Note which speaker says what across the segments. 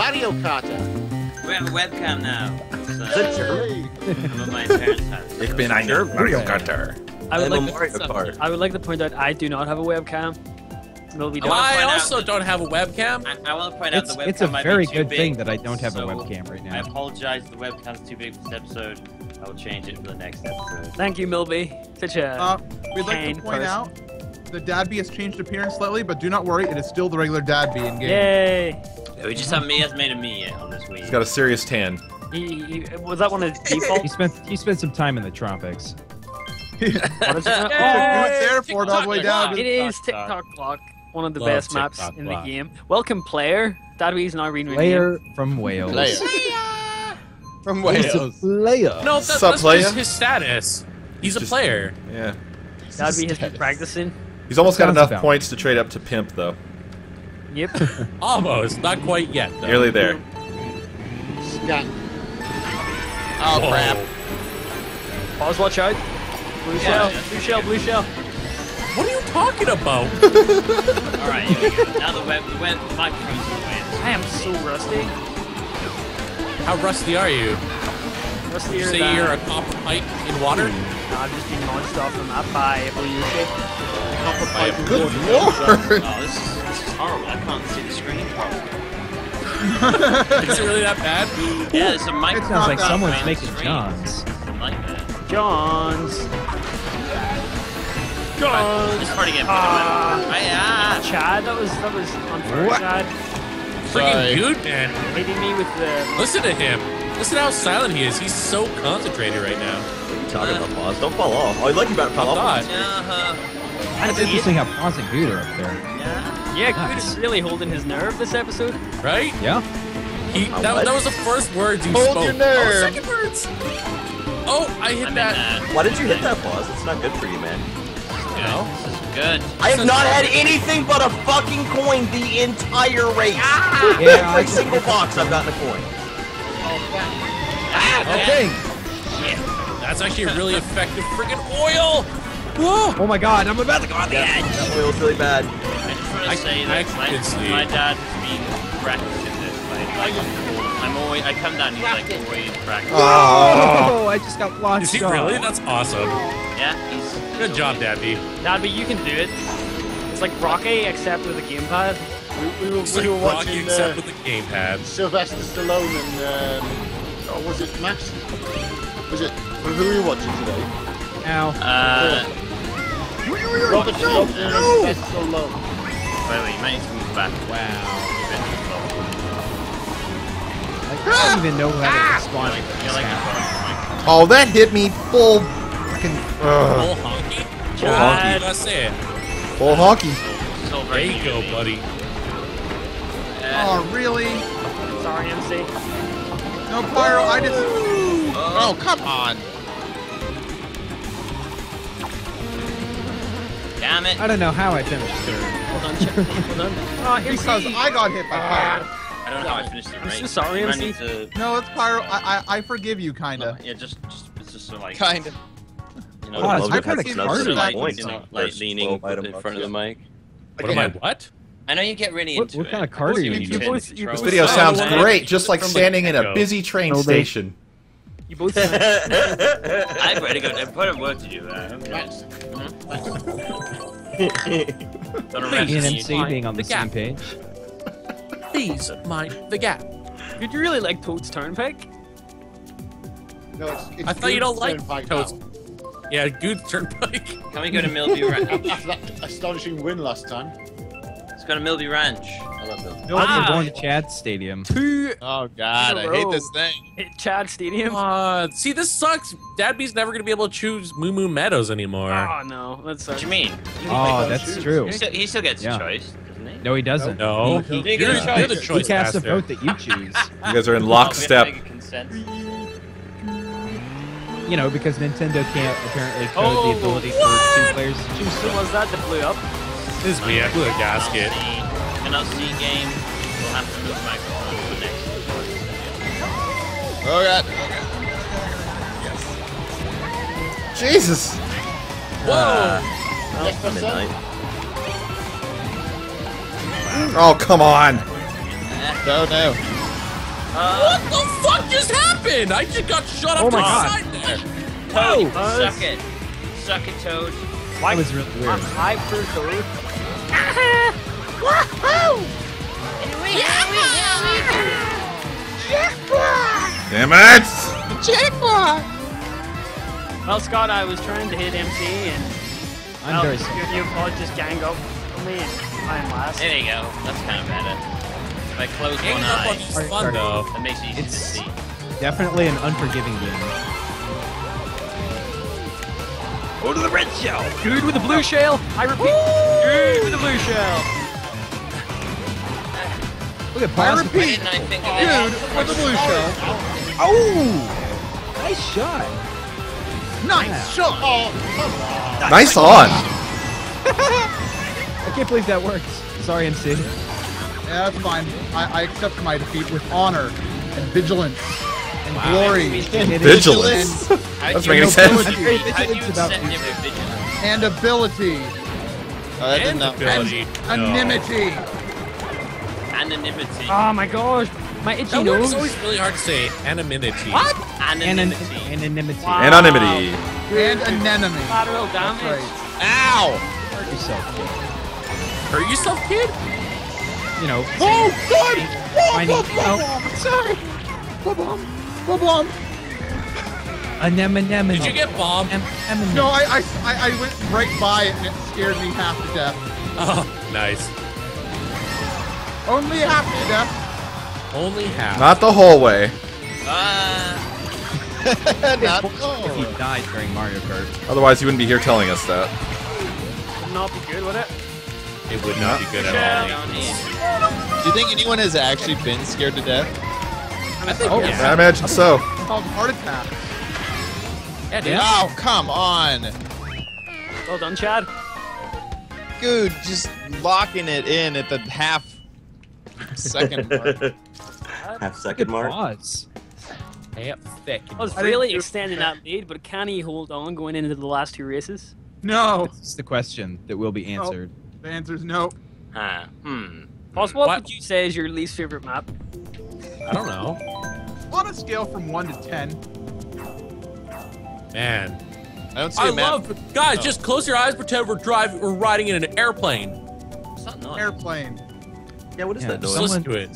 Speaker 1: Mario Carter.
Speaker 2: We have a webcam now. So
Speaker 1: Literally.
Speaker 2: I'm at my parents' house.
Speaker 3: Ich bin ein Mario Karter.
Speaker 4: I would, like
Speaker 5: Mario
Speaker 4: to,
Speaker 5: Kart.
Speaker 4: I would like to point out I do not have a webcam. Milby does.
Speaker 6: I
Speaker 2: point out
Speaker 6: also
Speaker 2: that-
Speaker 6: don't have a webcam.
Speaker 2: I, I want to point out
Speaker 7: It's,
Speaker 2: the webcam
Speaker 7: it's a very good
Speaker 2: big,
Speaker 7: thing that I don't have a webcam right now.
Speaker 2: I apologize. The webcam's too big for this episode. I will change it for the next episode.
Speaker 4: Thank you, Milby. Such a
Speaker 8: Uh, we'd like to point
Speaker 4: person.
Speaker 8: out the Dadby has changed appearance slightly, but do not worry, it is still the regular Dadby in game.
Speaker 4: Yay!
Speaker 2: Yeah, we just haven't he hasn't made a me yet on this week.
Speaker 3: He's got a serious tan.
Speaker 4: He, he, was that one of his default?
Speaker 7: He spent he spent some time in the tropics.
Speaker 4: what is it?
Speaker 8: Do it
Speaker 4: Oh,
Speaker 8: there for it all the way down.
Speaker 4: it
Speaker 8: to-
Speaker 4: is Tick-Tock Clock, one of the
Speaker 6: Love
Speaker 4: best maps
Speaker 6: Tick-Tock
Speaker 4: in the game. Welcome, player. Dadby's now reading
Speaker 7: Player from Wales.
Speaker 1: Player.
Speaker 5: From
Speaker 7: He's a
Speaker 5: Wales.
Speaker 7: player.
Speaker 6: No, that,
Speaker 3: Sup,
Speaker 6: that's
Speaker 3: playa?
Speaker 6: just his status. He's a
Speaker 3: Just-
Speaker 6: player.
Speaker 3: Yeah.
Speaker 4: Dadby has been practicing.
Speaker 3: He's almost got enough points to trade up to pimp, though.
Speaker 4: Yep.
Speaker 6: Almost, not quite yet. Though.
Speaker 3: Nearly there.
Speaker 1: Scan.
Speaker 5: Oh
Speaker 6: Whoa.
Speaker 5: crap.
Speaker 4: Pause, watch out. Blue shell, blue shell, blue shell.
Speaker 6: What are you talking about?
Speaker 2: All right, here we go. Now the web, the web, the microphone's in.
Speaker 4: I am so rusty.
Speaker 6: How rusty are you?
Speaker 4: Rustier
Speaker 6: You say
Speaker 4: than...
Speaker 6: you're uh, a copper pipe in water?
Speaker 4: No, I've just been launched off the map by blue ship.
Speaker 3: Good lord!
Speaker 2: Oh, this is, this is horrible. I can't see the screen properly.
Speaker 6: Is it really that bad?
Speaker 2: Yeah, there's a microphone.
Speaker 7: Sounds like someone's making
Speaker 2: screen.
Speaker 7: Johns.
Speaker 2: It's.
Speaker 4: John's. John's.
Speaker 2: It's hard to get
Speaker 4: Ah.
Speaker 2: I, ah.
Speaker 4: Chad, that was that was unfair.
Speaker 7: What?
Speaker 4: Chad
Speaker 6: Freaking dude, man.
Speaker 4: hitting me with the.
Speaker 6: Listen to him. Listen how silent he is. He's so concentrated right now.
Speaker 5: Talking about pause. Don't fall off. Oh, you like you better fall off.
Speaker 6: God.
Speaker 2: Uh-huh.
Speaker 7: It's interesting how Paz and Good are up there.
Speaker 2: Yeah.
Speaker 4: Yeah, Good
Speaker 7: Nice.
Speaker 4: is really holding his nerve this episode.
Speaker 6: Right?
Speaker 7: Yeah.
Speaker 6: He, that, that was the first words he
Speaker 1: Hold
Speaker 6: spoke.
Speaker 1: your nerve.
Speaker 6: Oh, second words. Oh, I hit
Speaker 2: I'm
Speaker 6: that.
Speaker 2: that.
Speaker 5: Why did you hit that pause? It's not good for you, man.
Speaker 6: You know?
Speaker 2: This is good.
Speaker 5: I have not had anything but a fucking coin the entire race.
Speaker 7: Ah! Yeah,
Speaker 5: Every single box I've gotten a coin.
Speaker 7: Oh, ah, okay.
Speaker 6: That's actually a really effective freaking oil. Whoa.
Speaker 7: Oh my god, I'm about to go on the edge.
Speaker 5: That oil's really bad.
Speaker 2: I just
Speaker 6: I-
Speaker 2: say
Speaker 6: I
Speaker 2: that my,
Speaker 6: can see.
Speaker 2: my dad has been practicing this. Like, I'm always, I come down, he's like always practicing.
Speaker 7: Oh, I just got launched
Speaker 6: Is he
Speaker 7: off.
Speaker 6: really? That's awesome.
Speaker 2: Yeah, he's.
Speaker 6: Good job, Daddy.
Speaker 4: Dadby, you can do it. It's like Rocky except with a gamepad.
Speaker 1: We, we, were,
Speaker 6: It's
Speaker 1: we
Speaker 6: like
Speaker 1: were
Speaker 6: Rocky
Speaker 1: watching
Speaker 6: except
Speaker 1: uh,
Speaker 6: with the gamepad.
Speaker 1: Sylvester Stallone and um, oh, was it Max? Was it who were you watching today?
Speaker 7: Ow.
Speaker 2: Uh,
Speaker 1: Robert
Speaker 7: no,
Speaker 1: Sylvester
Speaker 7: no.
Speaker 1: Stallone.
Speaker 2: by the way, you might need to move back.
Speaker 7: Wow. Like, I don't even know how to respond.
Speaker 2: You're like, you're like
Speaker 3: Oh, that hit me full fucking uh,
Speaker 6: Full honky? Full
Speaker 4: Chad.
Speaker 6: honky, that's it.
Speaker 3: full honky.
Speaker 2: so
Speaker 6: There you go, buddy.
Speaker 2: Uh,
Speaker 8: Oh, really?
Speaker 4: Sorry, MC.
Speaker 8: No, Pyro, I just.
Speaker 5: Oh, come on.
Speaker 2: Damn it.
Speaker 7: I don't know how I finished third.
Speaker 4: Hold on, check. Hold on. Oh, here's
Speaker 8: Because I got hit by Pyro.
Speaker 2: I don't know how I finished the
Speaker 4: This
Speaker 2: race.
Speaker 4: is sorry, MC.
Speaker 2: need to-
Speaker 8: No, it's Pyro. I, I, I forgive you, kinda.
Speaker 2: Yeah, just, just, it's just so like,
Speaker 5: Kind of.
Speaker 2: you know,
Speaker 7: Oh,
Speaker 5: I've
Speaker 7: I've
Speaker 5: had
Speaker 7: heard of
Speaker 5: some
Speaker 7: Carter
Speaker 5: nuts in
Speaker 2: like,
Speaker 5: points.
Speaker 2: you know, like leaning
Speaker 5: twelve
Speaker 2: in front of the mic.
Speaker 6: What am I, what?
Speaker 2: I know you get really
Speaker 7: What-
Speaker 2: into
Speaker 7: what
Speaker 2: it.
Speaker 7: kind of card are you
Speaker 2: You
Speaker 7: using?
Speaker 2: can
Speaker 4: Both- you
Speaker 2: control
Speaker 4: both-
Speaker 2: it.
Speaker 3: Video sounds great, just like standing in a busy train station.
Speaker 4: You both.
Speaker 2: I've already got a bit of work to do there.
Speaker 1: Max.
Speaker 2: Got a
Speaker 7: Me
Speaker 2: rest
Speaker 7: and
Speaker 2: in you.
Speaker 7: Uh, being on the
Speaker 6: The gap.
Speaker 7: same page.
Speaker 6: Please mind the gap.
Speaker 4: Did you really like Toad's Turnpike?
Speaker 1: No, it's, it's
Speaker 6: I thought you don't like
Speaker 1: Turnpike
Speaker 6: Toads.
Speaker 1: now.
Speaker 6: Yeah, good turnpike.
Speaker 2: Can we go to Milview Ranch?
Speaker 1: After that astonishing win last time.
Speaker 2: Let's go to Milview Ranch. I love Milview.
Speaker 7: No, we're
Speaker 4: Ah.
Speaker 7: going to Chad Stadium.
Speaker 5: Oh god, I hate this thing.
Speaker 4: at Chad Stadium.
Speaker 6: Uh, see, this sucks. Dadby's never gonna be able to choose Moo Moo Meadows anymore.
Speaker 4: Oh no, that's
Speaker 2: What
Speaker 4: uh,
Speaker 2: do you mean?
Speaker 7: Oh, that's
Speaker 1: shoes.
Speaker 7: true.
Speaker 2: He still, he still gets
Speaker 7: Yeah.
Speaker 2: a choice, doesn't he?
Speaker 7: No, he doesn't.
Speaker 6: No,
Speaker 7: He,
Speaker 2: You
Speaker 7: he,
Speaker 2: get a
Speaker 6: you're,
Speaker 2: choice.
Speaker 6: you're the
Speaker 2: He
Speaker 7: he
Speaker 6: choice
Speaker 7: casts a vote that you choose.
Speaker 3: You guys are in lockstep.
Speaker 2: we have to make a consent.
Speaker 7: you know, because Nintendo can't apparently code
Speaker 4: Oh,
Speaker 7: the ability for two players to choose.
Speaker 4: Who was that that blew up?
Speaker 6: This is me. I blew a gasket.
Speaker 2: NLC game. We'll have to move the microphone to the next.
Speaker 5: Oh god. Yes.
Speaker 3: Jesus!
Speaker 6: Whoa!
Speaker 1: Yes, that's
Speaker 5: Midnight.
Speaker 3: Oh, come on!
Speaker 5: No, no.
Speaker 6: what the fuck just happened? I just got shot up
Speaker 9: Oh
Speaker 6: to
Speaker 9: my
Speaker 6: the
Speaker 9: God.
Speaker 6: side there.
Speaker 2: Toad,
Speaker 9: Buzz.
Speaker 2: suck it. Suck it, Toad.
Speaker 7: That was really weird.
Speaker 9: I'm hyper Toad.
Speaker 3: Damn it!
Speaker 4: Well, Scott, I was trying to hit MC and
Speaker 7: I'm
Speaker 4: well,
Speaker 7: very sorry.
Speaker 4: you, you all just gang up on me and I'm last.
Speaker 2: There you go. That's kind of better. If I close one
Speaker 6: Ganging up
Speaker 2: eye,
Speaker 6: you fun though.
Speaker 2: that makes it easy to
Speaker 7: It's-
Speaker 2: see.
Speaker 7: Definitely an unforgiving game.
Speaker 5: Go to the red shell.
Speaker 9: Dude with the blue shell. I repeat. Dude with the blue shell.
Speaker 7: Look at
Speaker 8: I
Speaker 7: Pause.
Speaker 8: repeat,
Speaker 2: Didn't I think of
Speaker 8: dude with the blue shell.
Speaker 7: Oh! Nice shot.
Speaker 8: Nice shot.
Speaker 10: Oh,
Speaker 3: Nice on.
Speaker 7: I can't believe that worked. Sorry, MC.
Speaker 8: Yeah, that's fine. I, I accept my defeat with honor and vigilance and glory
Speaker 3: Vigilance. That's
Speaker 2: do you
Speaker 3: making sense.
Speaker 2: know vigilance?
Speaker 7: Very
Speaker 2: How do you
Speaker 7: vigilance about
Speaker 2: accept him
Speaker 8: and ability,
Speaker 10: oh, that did
Speaker 6: And
Speaker 10: not.
Speaker 6: ability. No.
Speaker 8: anonymity.
Speaker 2: Anonymity.
Speaker 9: Oh my gosh. My itchy
Speaker 6: That word is
Speaker 9: nose.
Speaker 6: always really hard to say. Anonymity.
Speaker 9: What?
Speaker 2: Anonymity.
Speaker 7: Anonymity.
Speaker 4: Wow.
Speaker 3: Anonymity.
Speaker 8: and anemone.
Speaker 4: Lateral
Speaker 8: That's
Speaker 4: damage.
Speaker 8: right.
Speaker 6: Ow!
Speaker 7: Hurt yourself.
Speaker 6: Hurt yourself, kid?
Speaker 7: You know.
Speaker 8: Oh, God!
Speaker 7: Finding,
Speaker 8: Oh, oh, sorry. Ba-bum. Ba-bum.
Speaker 7: anemone.
Speaker 6: Did you get bombed?
Speaker 7: Em- em-
Speaker 8: No, I, I, I I went right by it and it scared me half to death.
Speaker 6: Oh, nice.
Speaker 8: Only half to death.
Speaker 6: Only half.
Speaker 3: Not the whole way.
Speaker 2: Ah,
Speaker 10: Not,
Speaker 7: If he died during Mario Kart.
Speaker 3: Otherwise, you wouldn't be here telling us that.
Speaker 4: Would not be good, would it?
Speaker 6: It would not be good at all.
Speaker 10: Do you think anyone has actually been scared to death?
Speaker 6: I think
Speaker 3: Oh,
Speaker 6: yeah.
Speaker 3: I imagine so.
Speaker 8: It's called heart attack.
Speaker 6: Yeah, dude.
Speaker 10: Oh, come on.
Speaker 4: Well done, Chad.
Speaker 10: Dude, just locking it in at the half second mark.
Speaker 5: Half second mark.
Speaker 7: Pause.
Speaker 6: Half second.
Speaker 4: I was really
Speaker 8: do-
Speaker 4: extending that lead, but can he hold on going into the last two races?
Speaker 8: No.
Speaker 7: It's the question that will be answered.
Speaker 8: The answer is no.
Speaker 2: Ah, hmm.
Speaker 4: Boss, what
Speaker 6: What?
Speaker 4: would you say is your least favorite map?
Speaker 6: I don't know.
Speaker 8: On a scale from 1 to 10,
Speaker 6: Man.
Speaker 10: I don't see
Speaker 6: I
Speaker 10: a map.
Speaker 6: love guys,
Speaker 10: Oh.
Speaker 6: just close your eyes, pretend we're driving we're riding in an airplane.
Speaker 2: What's that noise?
Speaker 8: airplane.
Speaker 5: Yeah, what is
Speaker 7: Yeah,
Speaker 5: that
Speaker 6: Just
Speaker 5: noise?
Speaker 6: listen to it.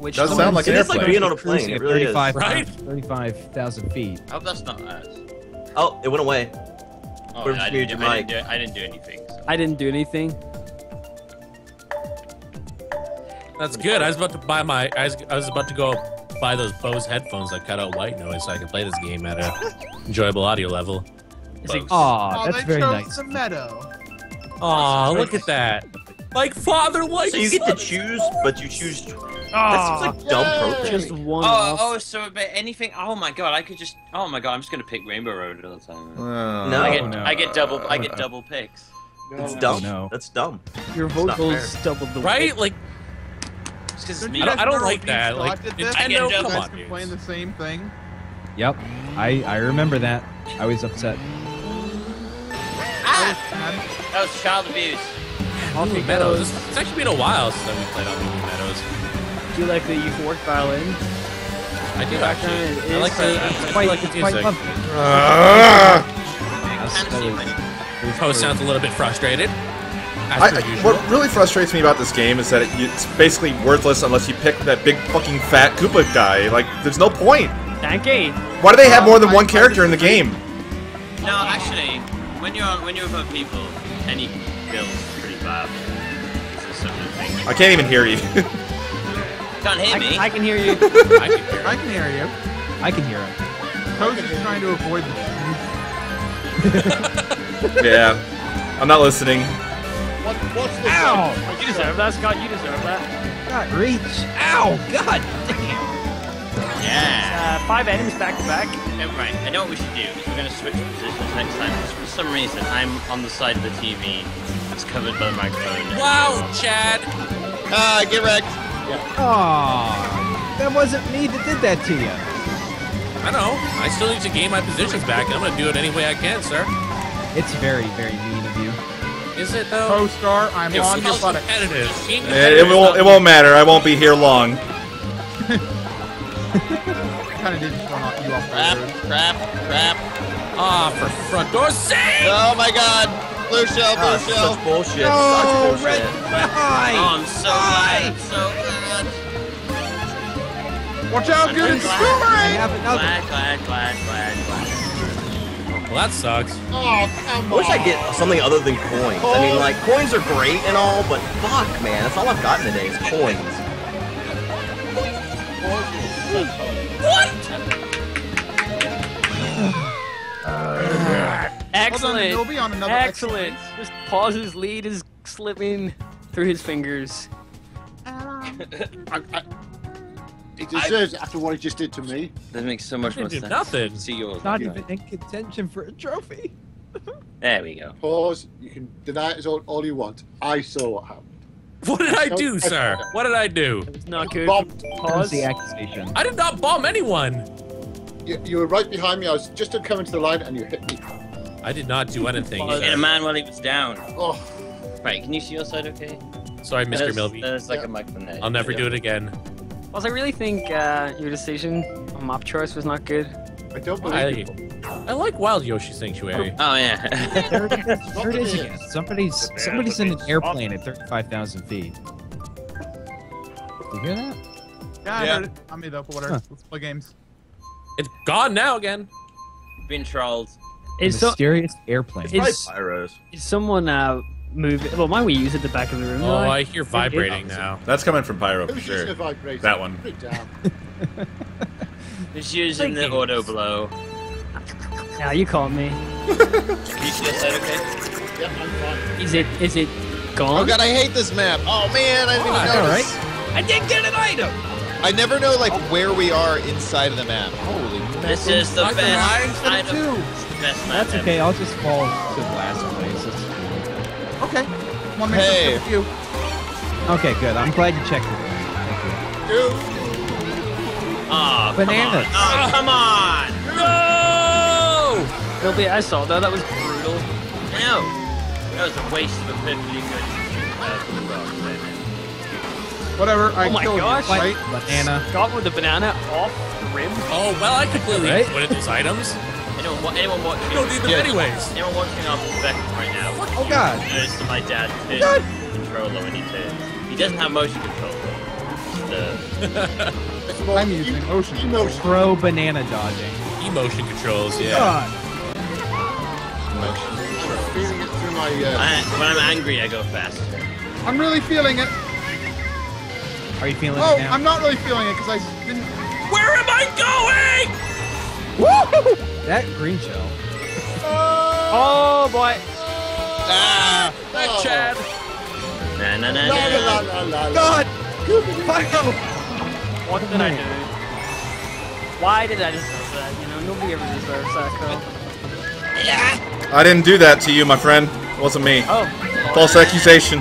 Speaker 4: Which
Speaker 3: Does
Speaker 4: one?
Speaker 3: sound like
Speaker 5: It
Speaker 3: an
Speaker 5: is like being on a plane.
Speaker 7: Cruising
Speaker 5: It
Speaker 7: at
Speaker 5: really is.
Speaker 7: 35
Speaker 6: Right?
Speaker 7: 35,000 feet.
Speaker 2: Oh, that's not us.
Speaker 5: Oh, it went away.
Speaker 2: Oh, I, didn't do, I, didn't do, I didn't do anything. So.
Speaker 4: I didn't do anything.
Speaker 6: That's good. I was about to buy my I was, I was about to go buy those Bose headphones that cut out white noise so I can play this game at a enjoyable audio level.
Speaker 4: Is it-
Speaker 6: Bose.
Speaker 7: Aw,
Speaker 8: oh,
Speaker 7: that's
Speaker 8: they
Speaker 7: very
Speaker 8: chose
Speaker 7: nice.
Speaker 8: the meadow.
Speaker 6: Aw, look at that. Like father, like
Speaker 5: So you get to
Speaker 6: son.
Speaker 5: choose, but you choose. That seems like dumb programming.
Speaker 4: just one
Speaker 2: Oh,
Speaker 4: off.
Speaker 2: oh, so but anything? Oh my god, I could just. Oh my god, I'm just gonna pick Rainbow Road all the time.
Speaker 5: No.
Speaker 2: I get,
Speaker 7: no.
Speaker 2: I get double, I get double picks.
Speaker 5: It's dumb.
Speaker 7: no.
Speaker 5: That's dumb.
Speaker 4: Your
Speaker 5: not
Speaker 4: vocals doubled the
Speaker 6: Right? Like
Speaker 2: It's because
Speaker 8: Don't
Speaker 2: me.
Speaker 8: you
Speaker 6: I don't- I don't like
Speaker 8: when
Speaker 6: that,
Speaker 8: Pete
Speaker 6: like,
Speaker 8: this?
Speaker 2: I get
Speaker 6: Nintendo,
Speaker 2: double-
Speaker 6: come
Speaker 8: You guys
Speaker 6: on,
Speaker 8: complain
Speaker 6: dudes.
Speaker 8: the same thing.
Speaker 7: Yep. I, I remember that. I was upset.
Speaker 2: Ah, that was child abuse.
Speaker 6: Moo Moo Meadows. It's, it's actually been a while since we played on Moo Moo Meadows.
Speaker 4: Do you like the euphoric violin?
Speaker 6: I do
Speaker 4: Background
Speaker 6: actually. I like the,
Speaker 4: quite-
Speaker 6: I
Speaker 7: It's
Speaker 6: do
Speaker 7: quite,
Speaker 6: like the
Speaker 7: it's
Speaker 6: music.
Speaker 7: lovely.
Speaker 3: Ah!
Speaker 7: That's- that
Speaker 2: Fantasy
Speaker 7: was-
Speaker 2: Lane.
Speaker 7: it
Speaker 6: Poe sounds a little bit frustrated. As
Speaker 3: I, I- what really frustrates me about this game is that it, it's basically worthless unless you pick that big fucking fat Koopa guy. Like, there's no point.
Speaker 4: Thank you.
Speaker 3: Why do they have more than one character in the game?
Speaker 2: No, actually, when you're on, when you're with other people, any build's pretty bad. It's a similar thing.
Speaker 3: I can't even hear you.
Speaker 2: Can't hear me.
Speaker 4: I, I can hear you.
Speaker 6: I can hear you.
Speaker 8: I can hear you.
Speaker 7: I can hear him.
Speaker 8: Coach is trying to avoid the
Speaker 3: yeah. I'm not listening.
Speaker 10: What, what's the
Speaker 7: Ow!
Speaker 4: You deserve that, Scott. You deserve that.
Speaker 7: God, reach. Ow! God damn.
Speaker 2: Yeah.
Speaker 4: Uh, five enemies back to back.
Speaker 2: Oh, right. I know what we should do. Is we're gonna switch positions next time. Because for some reason, I'm on the side of the TV that's covered by the microphone.
Speaker 6: Wow, Chad.
Speaker 10: Ah, get wrecked.
Speaker 7: Aw, that wasn't me that did that to you.
Speaker 6: I know. I still need to gain my positions back. and I'm gonna do it any way I can, sir.
Speaker 7: It's very, very mean of you.
Speaker 6: Is it though?
Speaker 8: Coestar. I'm
Speaker 6: It
Speaker 8: on your
Speaker 6: was
Speaker 8: buttocks.
Speaker 6: competitive. Being
Speaker 3: Eh, It, it won't. It won't matter. I won't be here long.
Speaker 8: kind of did just run off you off
Speaker 10: Crap,
Speaker 8: the road.
Speaker 10: crap, crap.
Speaker 6: Ah, for front door save!
Speaker 10: Oh my god. Blue shell, blue shell.
Speaker 5: such bullshit.
Speaker 7: No,
Speaker 5: such bullshit.
Speaker 7: red
Speaker 2: Oh, I'm so glad. I'm so glad.
Speaker 8: Watch out, dude!
Speaker 2: I'm
Speaker 8: It's
Speaker 2: glad.
Speaker 8: boomerang!
Speaker 7: have another.
Speaker 6: Well, that sucks.
Speaker 10: Oh, come
Speaker 5: I wish I get something other than coins. I mean, like, oh. coins are great and all, but fuck, man. That's all I've gotten today is coins.
Speaker 8: Well
Speaker 4: Excellent.
Speaker 8: done, Nobi, on another
Speaker 4: Excellent. Just pauses. Lead is slipping through his fingers.
Speaker 1: Um, He deserves it after what he just did to me.
Speaker 2: That makes so much more sense.
Speaker 6: nothing.
Speaker 2: See yours.
Speaker 7: Not even in contention for a trophy.
Speaker 2: There we go.
Speaker 1: Pause. You can deny it as all, all you want. I saw what happened.
Speaker 6: What did I do, sir? What did I do?
Speaker 4: It's not good.
Speaker 1: Bombed.
Speaker 4: Pause.
Speaker 7: the accusation.
Speaker 6: I did not bomb anyone.
Speaker 1: You, you were right behind me. I was just coming to the line and you hit me.
Speaker 6: I did not do anything.
Speaker 2: Oh, hit a man while he was down.
Speaker 1: Oh,
Speaker 2: Right, can you see your side okay?
Speaker 6: Sorry, Mr.
Speaker 2: There's,
Speaker 6: Milby.
Speaker 2: there's like
Speaker 1: Yeah.
Speaker 2: a microphone there.
Speaker 6: I'll never
Speaker 2: Yeah.
Speaker 6: do it again.
Speaker 4: Pause. I really think uh, your decision on map choice was not good.
Speaker 1: I don't believe
Speaker 6: I,
Speaker 1: you.
Speaker 6: I like Wild Yoshi Sanctuary.
Speaker 2: Oh yeah.
Speaker 7: There it is. There it is again. Somebody's somebody's in an airplane at 35,000 feet. You hear that?
Speaker 8: Yeah, I
Speaker 10: Yeah.
Speaker 8: heard it. I made up. Whatever.
Speaker 7: Huh.
Speaker 8: Let's play games.
Speaker 6: It's gone now again.
Speaker 2: Been trolled.
Speaker 4: Is, so,
Speaker 7: Mysterious airplane.
Speaker 5: Probably
Speaker 4: is,
Speaker 5: pyros.
Speaker 4: is someone uh, moving? Well, mine we use at the back of the room.
Speaker 6: Oh,
Speaker 4: though.
Speaker 6: I hear vibrating now.
Speaker 3: That's coming from Pyro for
Speaker 1: Who's using a
Speaker 3: sure. That one.
Speaker 1: Put it down.
Speaker 2: Who's using the auto blow?
Speaker 4: Yeah, you caught me.
Speaker 2: Can you see okay?
Speaker 1: Yep, I'm fine.
Speaker 4: Is it? Is it gone?
Speaker 10: Oh god, I hate this map. Oh man, I didn't
Speaker 6: Why?
Speaker 10: even
Speaker 7: All
Speaker 10: notice.
Speaker 7: I did get an item.
Speaker 10: I never know like where we are inside of the map. Holy
Speaker 2: This is the
Speaker 6: I
Speaker 2: best
Speaker 6: hide
Speaker 2: item. Best map
Speaker 7: That's
Speaker 2: ever.
Speaker 7: okay. I'll just fall to last place. That's
Speaker 8: Okay. Want to make
Speaker 10: Hey.
Speaker 8: hey. you?
Speaker 7: Okay, good. I'm glad you checked it. Thank you.
Speaker 2: Oh,
Speaker 7: Bananas.
Speaker 2: Come on. Oh, come on.
Speaker 6: No!
Speaker 4: It'll be. I saw that. That was brutal.
Speaker 2: No. That was a waste of a perfectly good.
Speaker 8: Whatever. I
Speaker 4: Oh my
Speaker 8: killed
Speaker 4: gosh.
Speaker 8: you, right?
Speaker 7: Banana.
Speaker 4: Got with the banana off the rim.
Speaker 6: Oh, well, I completely
Speaker 7: Right?
Speaker 6: avoided those items.
Speaker 2: Anyone, wa- anyone watching?
Speaker 6: You don't need them
Speaker 10: Yeah.
Speaker 6: anyways.
Speaker 2: Anyone watching our perspective right now?
Speaker 7: Oh God.
Speaker 2: Notice that my dad turns the controller when he turns. He doesn't have motion control. Just, uh,
Speaker 8: I'm using motion.
Speaker 1: Emotion.
Speaker 7: Pro banana dodging.
Speaker 6: Emotion controls, yeah.
Speaker 7: God.
Speaker 1: I'm feeling it through my. Uh,
Speaker 2: I, when I'm angry, I go fast.
Speaker 8: I'm really feeling it.
Speaker 7: Are you feeling
Speaker 8: Oh,
Speaker 7: it now?
Speaker 8: I'm not really feeling it because I didn't.
Speaker 6: Where am I going?
Speaker 7: Woo! That green shell.
Speaker 4: Oh boy.
Speaker 10: Ah!
Speaker 6: Back,
Speaker 1: Oh.
Speaker 6: Chad.
Speaker 2: Na na na
Speaker 1: la la
Speaker 2: na.
Speaker 1: la la la.
Speaker 7: God! Pyro!
Speaker 4: What did I do? Why did I deserve that? You know, nobody ever deserves that, Carl.
Speaker 3: I didn't do that to you, my friend. It wasn't me.
Speaker 4: Oh.
Speaker 3: False accusation.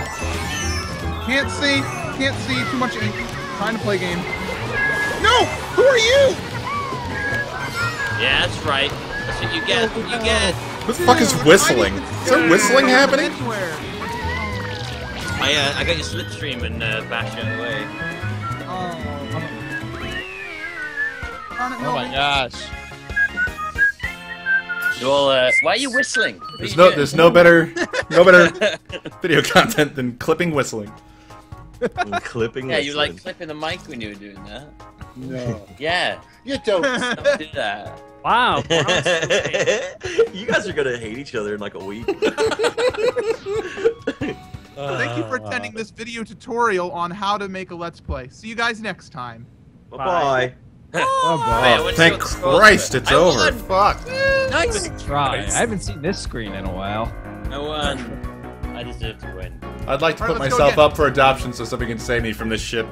Speaker 8: Can't see. Can't see. Too much ink. Trying to play game. No! Who are you?
Speaker 2: Yeah, that's right. That's what you get. What You get.
Speaker 3: Who the fuck is whistling? Is there whistling happening?
Speaker 8: Anywhere.
Speaker 2: I uh, I got your slipstream and uh, bash it away.
Speaker 8: Oh. Darn it,
Speaker 10: Oh my gosh.
Speaker 2: You all. Uh, why are you whistling? What
Speaker 3: There's
Speaker 2: you
Speaker 3: no,
Speaker 2: doing?
Speaker 3: there's no better, no better video content than clipping whistling.
Speaker 5: Clipping.
Speaker 2: Yeah, you like clipping the mic when you were doing that.
Speaker 1: No.
Speaker 2: Yeah,
Speaker 1: You don't.
Speaker 2: don't do that.
Speaker 4: Wow.
Speaker 5: you guys are gonna hate each other in like a week.
Speaker 8: Thank you for uh, attending this video tutorial on how to make a Let's Play. See you guys next time.
Speaker 5: bye bye.
Speaker 7: Oh,
Speaker 3: Oh,
Speaker 2: what's
Speaker 3: thank? Christ, it's
Speaker 2: I
Speaker 3: over.
Speaker 2: won.
Speaker 10: Fuck.
Speaker 6: Nice.
Speaker 7: Try. I haven't seen this screen in a while.
Speaker 2: I won. I deserve to win.
Speaker 3: I'd like to
Speaker 8: All right,
Speaker 3: put
Speaker 8: let's
Speaker 3: myself up for adoption so somebody can save me from this shit.